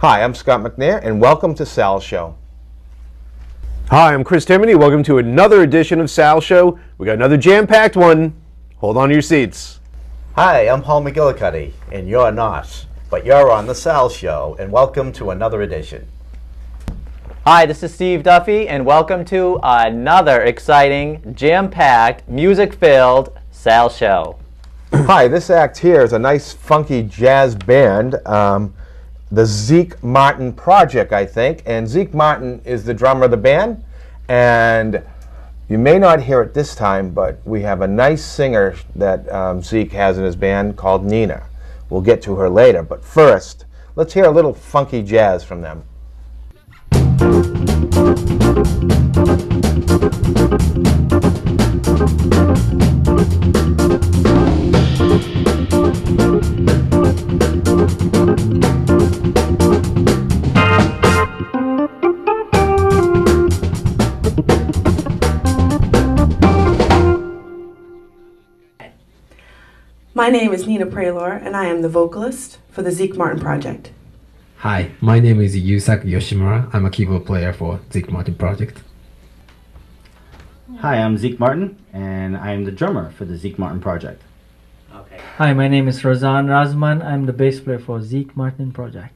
Hi, I'm Scott Macnair, and welcome to Sal's Show. Hi, I'm Chris Timoney. Welcome to another edition of Sal Show. We got another jam-packed one. Hold on to your seats. Hi, I'm Paul McGillicuddy, and you're not, but you're on The Sal Show, and welcome to another edition. Hi, this is Steve Duffy, and welcome to another exciting, jam-packed, music-filled Sal Show. Hi, this act here is a nice, funky jazz band, um, the Zeke Martin Project, I think. And Zeke Martin is the drummer of the band. And you may not hear it this time, but we have a nice singer that um, Zeke has in his band called Nina. We'll get to her later. But first, let's hear a little funky jazz from them. My name is Nina Pralor, and I am the vocalist for the Zeke Martin Project. Hi, my name is Yusaku Yoshimura. I'm a keyboard player for Zeke Martin Project. Hi, I'm Zeke Martin, and I'm the drummer for the Zeke Martin Project. Okay. Hi, my name is Razan Razman. I'm the bass player for Zeke Martin Project.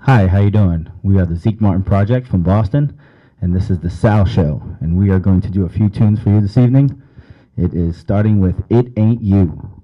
Hi, how you doing? We are the Zeke Martin Project from Boston, and this is the Sal Show, and we are going to do a few tunes for you this evening. It is starting with "It Ain't You."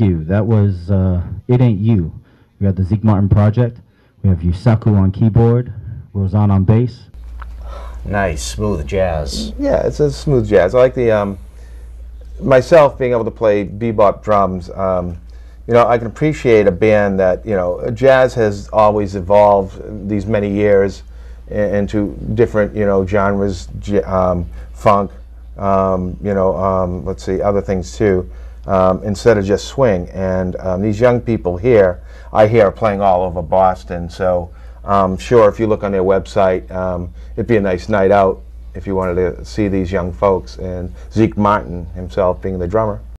You. That was uh, It Ain't You. We have the Zeke Martin Project. We have Yusaku on keyboard, Rosanne on bass. Nice, smooth jazz. Yeah, it's a smooth jazz. I like the um, myself being able to play bebop drums. Um, you know, I can appreciate a band that you know jazz has always evolved these many years into different you know genres, um, funk, um, you know, um, let's see, other things too. Um, instead of just swing, and um, these young people here, I hear are playing all over Boston. So, um, sure, if you look on their website, um, it'd be a nice night out if you wanted to see these young folks, and Zeke Martin himself being the drummer.